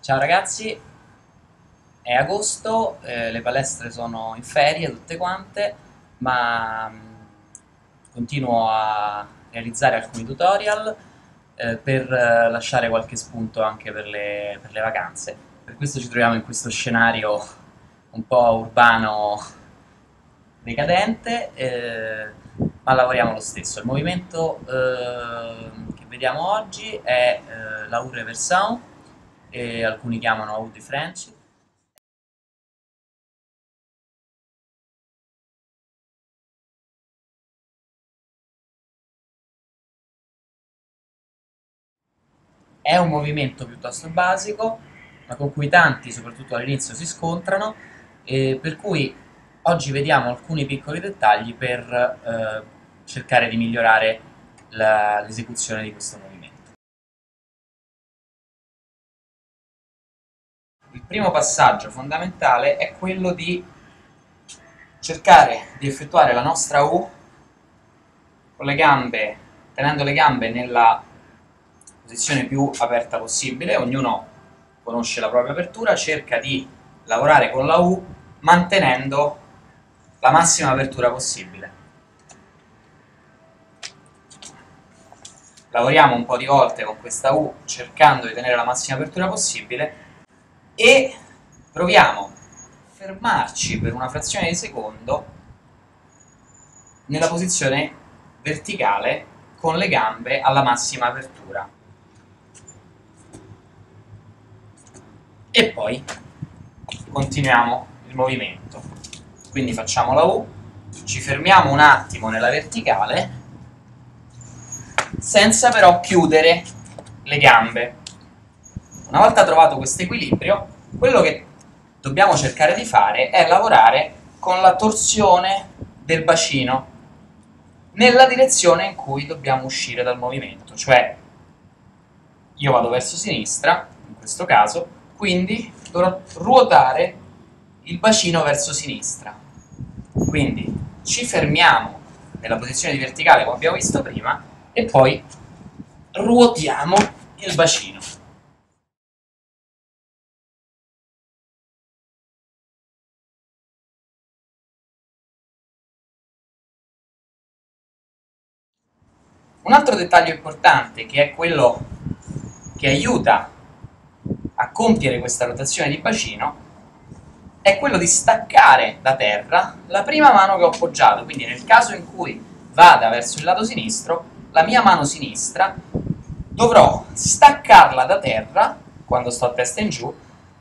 Ciao ragazzi, è agosto, eh, le palestre sono in ferie tutte quante, ma mh, continuo a realizzare alcuni tutorial eh, per eh, lasciare qualche spunto anche per le, per le vacanze. Per questo ci troviamo in questo scenario un po' urbano decadente, eh, ma lavoriamo lo stesso. Il movimento eh, che vediamo oggi è la U-Reversão, e alcuni chiamano Out di French. È un movimento piuttosto basico, ma con cui tanti, soprattutto all'inizio, si scontrano, per cui oggi vediamo alcuni piccoli dettagli per eh, cercare di migliorare l'esecuzione di questo movimento. Primo passaggio fondamentale è quello di cercare di effettuare la nostra U con le gambe, tenendo le gambe nella posizione più aperta possibile, ognuno conosce la propria apertura, cerca di lavorare con la U mantenendo la massima apertura possibile. Lavoriamo un po' di volte con questa U cercando di tenere la massima apertura possibile e proviamo a fermarci per una frazione di secondo nella posizione verticale con le gambe alla massima apertura. E poi continuiamo il movimento. Quindi facciamo la U, ci fermiamo un attimo nella verticale senza però chiudere le gambe una volta trovato questo equilibrio, quello che dobbiamo cercare di fare è lavorare con la torsione del bacino nella direzione in cui dobbiamo uscire dal movimento, cioè io vado verso sinistra, in questo caso, quindi dovrò ruotare il bacino verso sinistra. Quindi ci fermiamo nella posizione di verticale come abbiamo visto prima e poi ruotiamo il bacino. Un altro dettaglio importante, che è quello che aiuta a compiere questa rotazione di bacino, è quello di staccare da terra la prima mano che ho appoggiato, quindi nel caso in cui vada verso il lato sinistro, la mia mano sinistra dovrò staccarla da terra, quando sto a testa in giù,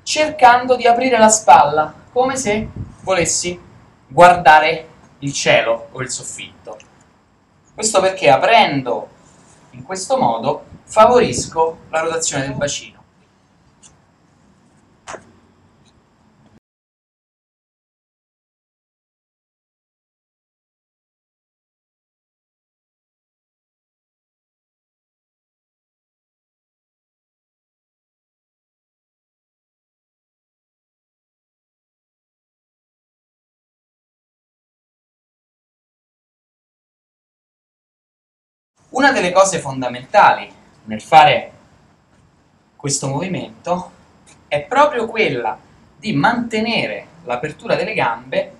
cercando di aprire la spalla, come se volessi guardare il cielo o il soffitto. Questo perché aprendo in questo modo favorisco la rotazione del bacino. Una delle cose fondamentali nel fare questo movimento è proprio quella di mantenere l'apertura delle gambe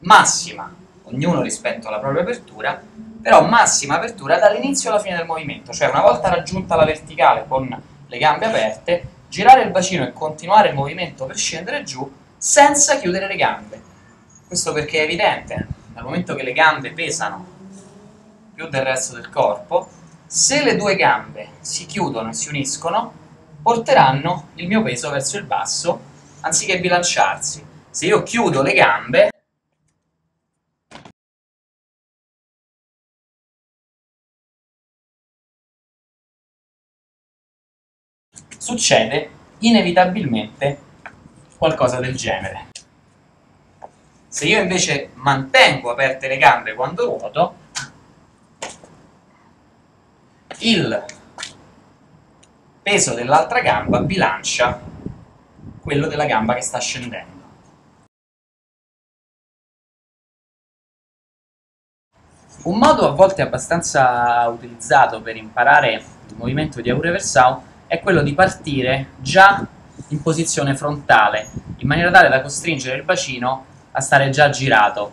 massima, ognuno rispetto alla propria apertura, però massima apertura dall'inizio alla fine del movimento, cioè una volta raggiunta la verticale con le gambe aperte, girare il bacino e continuare il movimento per scendere giù senza chiudere le gambe. Questo perché è evidente, dal momento che le gambe pesano più del resto del corpo, se le due gambe si chiudono e si uniscono, porteranno il mio peso verso il basso, anziché bilanciarsi. Se io chiudo le gambe, succede inevitabilmente qualcosa del genere. Se io invece mantengo aperte le gambe quando ruoto, il peso dell'altra gamba bilancia quello della gamba che sta scendendo. Un modo a volte abbastanza utilizzato per imparare il movimento di Aureversau è quello di partire già in posizione frontale, in maniera tale da costringere il bacino a stare già girato.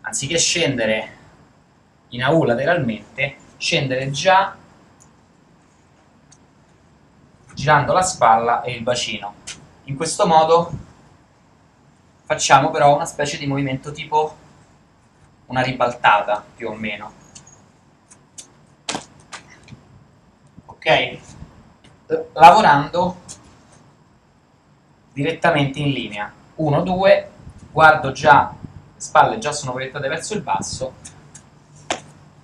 Anziché scendere in AU lateralmente, scendere già girando la spalla e il bacino. In questo modo facciamo però una specie di movimento tipo una ribaltata, più o meno. Ok? Lavorando direttamente in linea. 1, 2, guardo già, le spalle già sono proiettate verso il basso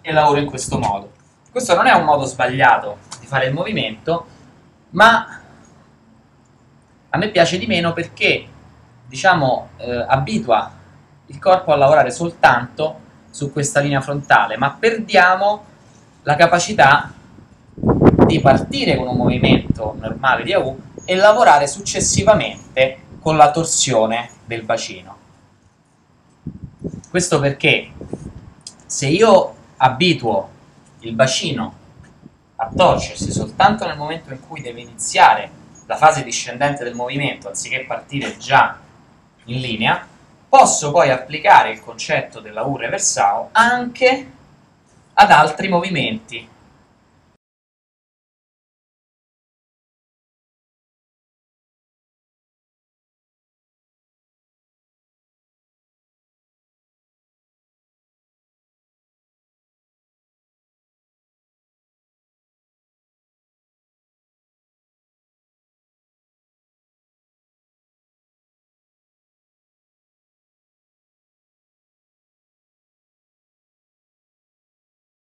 e lavoro in questo modo. Questo non è un modo sbagliato di fare il movimento, ma a me piace di meno perché, diciamo, eh, abitua il corpo a lavorare soltanto su questa linea frontale, ma perdiamo la capacità di partire con un movimento normale di AU e lavorare successivamente con la torsione del bacino. Questo perché se io abituo il bacino a torcersi soltanto nel momento in cui deve iniziare la fase discendente del movimento, anziché partire già in linea, posso poi applicare il concetto della U reversao anche ad altri movimenti